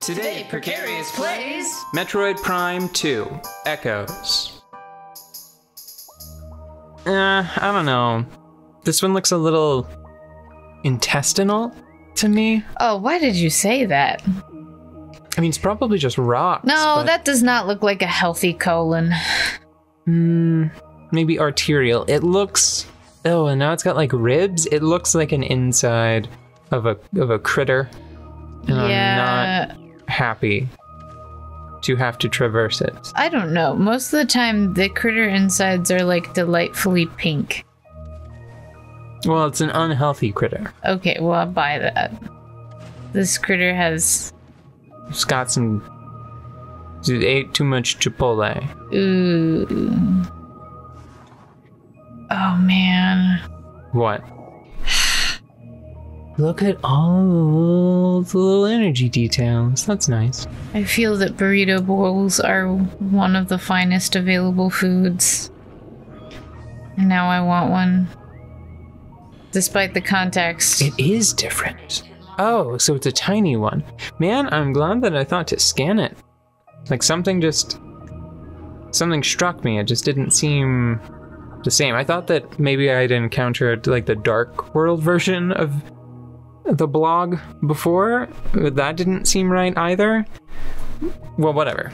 Today, Precarious plays Metroid Prime 2 Echoes. Uh, I don't know. This one looks a little intestinal to me. Oh, why did you say that? I mean, it's probably just rocks. No, but, that does not look like a healthy colon. mm, maybe arterial. It looks. Oh, and now it's got like ribs. It looks like an inside of a of a critter, and I'm yeah. not happy to have to traverse it. I don't know. Most of the time, the critter insides are like delightfully pink. Well, it's an unhealthy critter. Okay, well, I'll buy that. This critter has. It's got some. It ate too much Chipotle. Ooh. Oh, man. What? Look at all the little energy details. That's nice. I feel that burrito bowls are one of the finest available foods. And now I want one. Despite the context. It is different. Oh, so it's a tiny one. Man, I'm glad that I thought to scan it. Like something just. Something struck me. It just didn't seem the same. I thought that maybe I'd encountered like the dark world version of the Blogg before. That didn't seem right either. Well, whatever.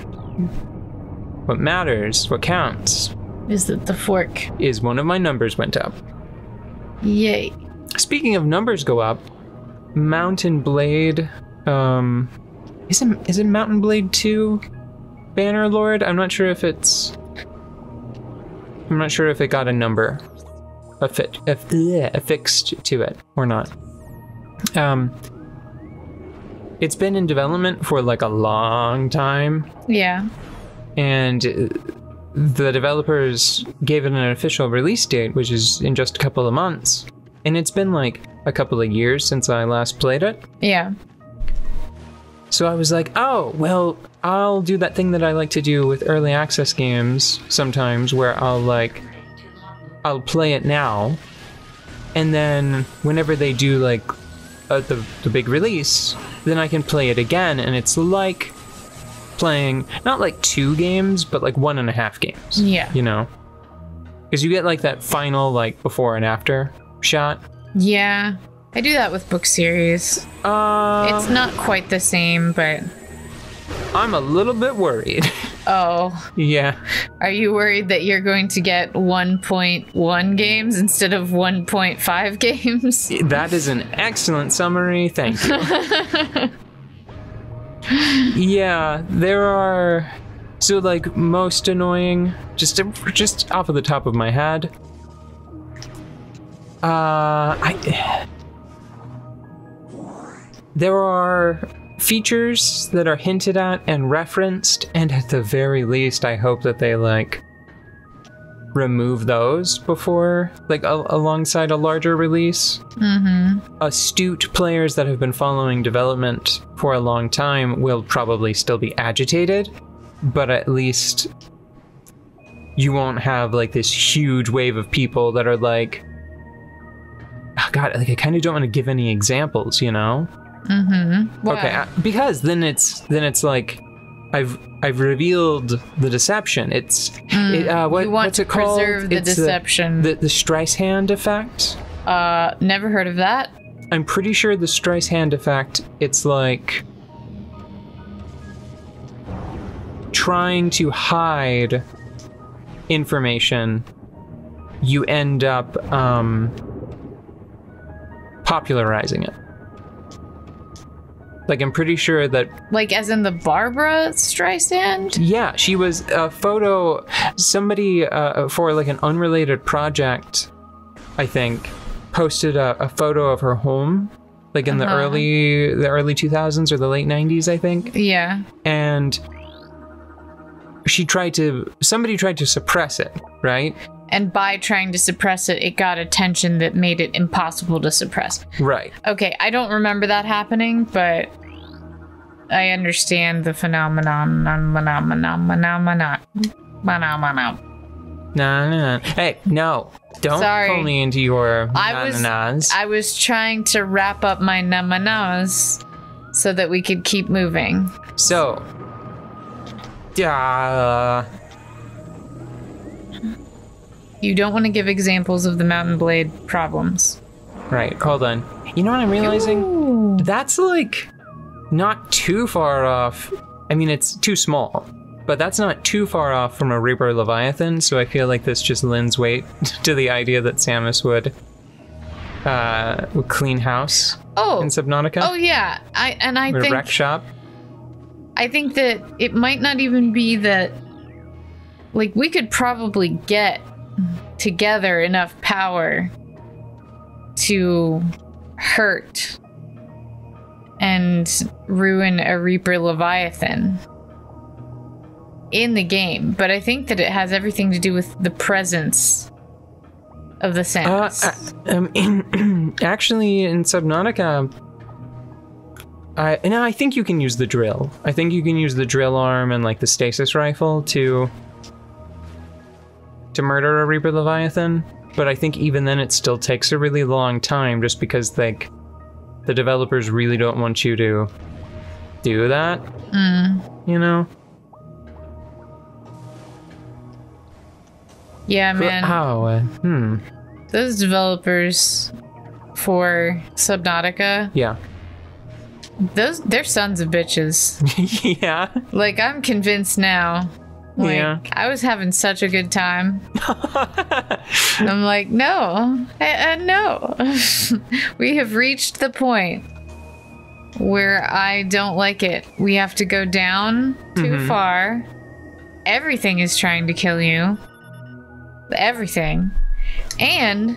What matters, what counts, Is that the fork? is one of my numbers went up. Yay. Speaking of numbers go up, Mount & Blade, um, is it is it Mount & Blade Two, Bannerlord? I'm not sure if it's. I'm not sure if it got a number, a fit, a, bleh, affixed to it or not. Um, it's been in development for like a long time, Yeah. and the developers gave it an official release date, which is in just a couple of months. And it's been like a couple of years since I last played it. Yeah. So I was like, oh, well, I'll do that thing that I like to do with early access games sometimes where I'll like, I'll play it now. And then whenever they do like uh, the, the big release, then I can play it again. And it's like playing not like two games, but like one and a half games. Yeah. You know? Because you get like that final, like before and after shot. Yeah. I do that with book series. Uh, It's not quite the same, but I'm a little bit worried. oh, yeah. are you worried that you're going to get 1.1 games instead of 1.5 games? That is an excellent summary. Thank you. yeah, there are so like most annoying just just off of the top of my head. Uh I There are features that are hinted at and referenced and at the very least I hope that they like remove those before like a- alongside a larger release mm-hmm. astute players that have been following development for a long time will probably still be agitated, but at least you won't have like this huge wave of people that are like, oh, God, like I kind of don't want to give any examples, you know? Mm-hmm. Okay, uh, because then it's then it's like. I've I've revealed the deception. It's it, uh, what, you want what's to it called? preserve the It's deception. The, the Streisand effect. Uh, never heard of that. I'm pretty sure the Streisand effect, it's like trying to hide information, you end up um, popularizing it. Like, I'm pretty sure that Like, as in the Barbara Streisand? yeah, she was a photo. Somebody uh, for like an unrelated project, I think, posted a, a photo of her home, like in the Uh-huh. early the early two thousands or the late nineties, I think, Yeah. and she tried to. Somebody tried to suppress it, right? And by trying to suppress it, it got attention that made it impossible to suppress. Right. Okay, I don't remember that happening, but I understand the phenomenon. Phenomenon. Phenomenon. Phenomenon. No, no, no. Hey, no! Don't Sorry. pull me into your I was- I was trying to wrap up my namanas so that we could keep moving. So, yeah, You don't want to give examples of the Mount & Blade problems. right. Hold on. You know what I'm realizing? Ooh. That's like not too far off. I mean, it's too small, but that's not too far off from a Reaper Leviathan. So I feel like this just lends weight to the idea that Samus would uh, would clean house Oh, in Subnautica. oh yeah. I and I think wreck shop. I think that it might not even be that. Like we could probably get together enough power to hurt and ruin a Reaper Leviathan in the game, but I think that it has everything to do with the presence of the Uh, sense. uh, um, in, actually, in Subnautica, I no, I think you can use the drill. I think you can use the drill arm and like the stasis rifle to to murder a Reaper Leviathan. But I think even then, it still takes a really long time, just because like the developers really don't want you to do that. You know? yeah, man. Oh, uh, hmm. Those developers for Subnautica, Yeah. those they're sons of bitches. yeah. Like I'm convinced now. Like Yeah. I was having such a good time. I'm like, no, uh, uh, no. we have reached the point where I don't like it. We have to go down too far. Everything is trying to kill you. Everything. And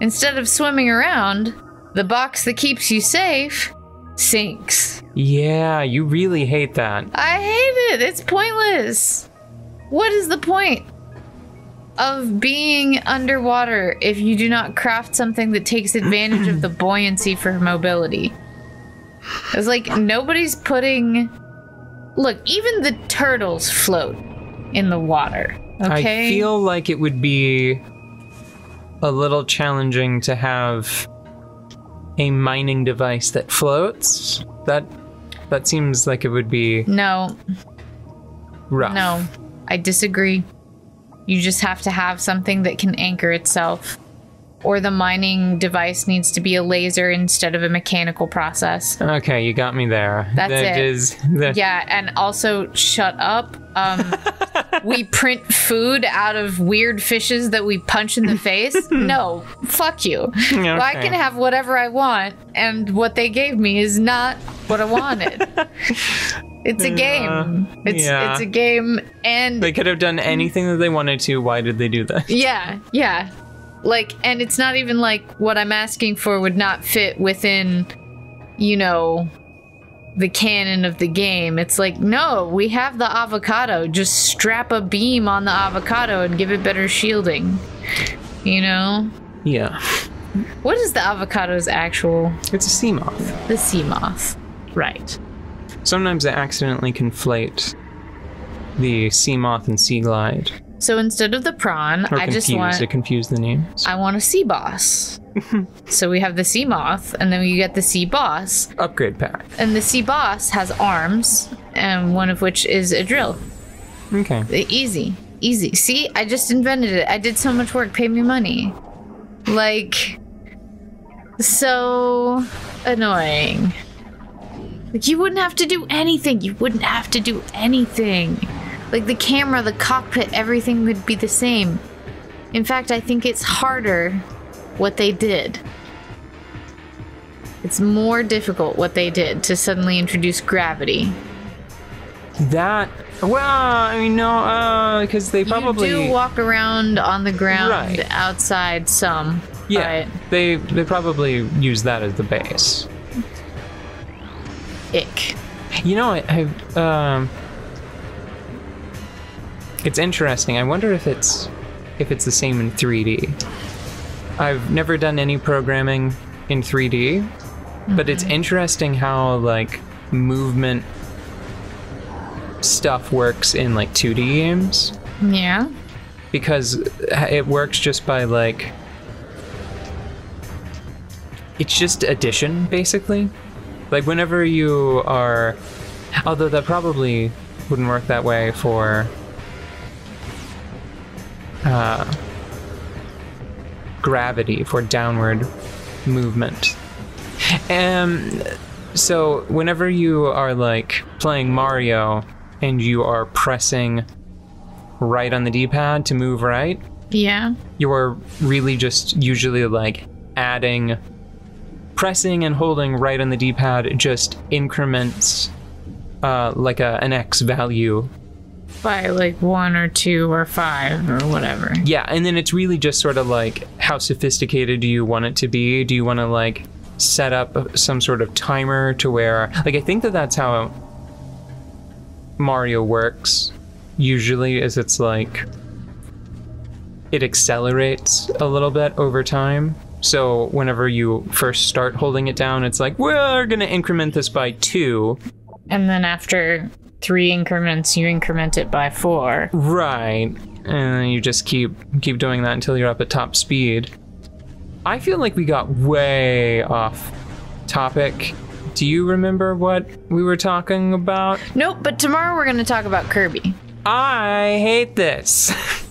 instead of swimming around, the box that keeps you safe sinks. Yeah, you really hate that. I hate it. It's pointless. What is the point of being underwater if you do not craft something that takes advantage of the buoyancy for mobility? It's like nobody's putting. Look, even the turtles float in the water. Okay. I feel like it would be a little challenging to have a mining device that floats. That that seems like it would be no, rough. no, I disagree. You just have to have something that can anchor itself. Or the mining device needs to be a laser instead of a mechanical process. Okay, you got me there. That's That it. is- that- Yeah, and also shut up. Um, we print food out of weird fishes that we punch in the face. No, fuck you. Well, I can have whatever I want, and what they gave me is not what I wanted. it's a game. It's yeah. it's a game, and They could have done anything that they wanted to. Why did they do that? yeah, yeah. Like, and it's not even like what I'm asking for would not fit within, you know, the canon of the game. It's like, no, we have the avocado. Just strap a beam on the avocado and give it better shielding. You know? Yeah, What is the avocado's actual? it's a Seamoth. The Seamoth. Right. Sometimes I accidentally conflate the Seamoth and Seaglide, So instead of the prawn, or I just want to confuse the names. I want a sea boss. so we have the Seamoth, and then we get the sea boss. Upgrade pack. And the sea boss has arms, and one of which is a drill. Okay. Easy. Easy. See, I just invented it. I did so much work. Pay me money. Like, so annoying. Like, you wouldn't have to do anything. You wouldn't have to do anything. Like, the camera, the cockpit, everything would be the same. In fact, I think it's harder what they did. It's more difficult what they did to suddenly introduce gravity. That well, I mean no, uh, because they probably you do walk around on the ground Right. outside some. yeah, But they they probably use that as the base. Ick. You know, I, I um, it's interesting. I wonder if it's if it's the same in 3D. I've never done any programming in 3D, but it's interesting how like movement stuff works in like 2D games Yeah. because it works just by like it's just addition basically Like whenever you are, although that probably wouldn't work that way for uh, gravity for downward movement. Um, so whenever you are like playing Mario and you are pressing right on the D-pad to move right, Yeah. you're really just usually like adding pressing and holding right on the d-pad just increments uh, like a, an x value. By like one or two or five or whatever. yeah and then it's really just sort of like how sophisticated do you want it to be? Do you want to like set up some sort of timer to where like i think that that's how mario works usually is it's like it accelerates a little bit over time so whenever you first start holding it down it's like we're gonna increment this by two And then after three increments, you increment it by four. Right. And then you just keep keep doing that until you're up at top speed. I feel like we got way off topic. Do you remember what we were talking about? Nope, but tomorrow we're going to talk about Kirby. I hate this.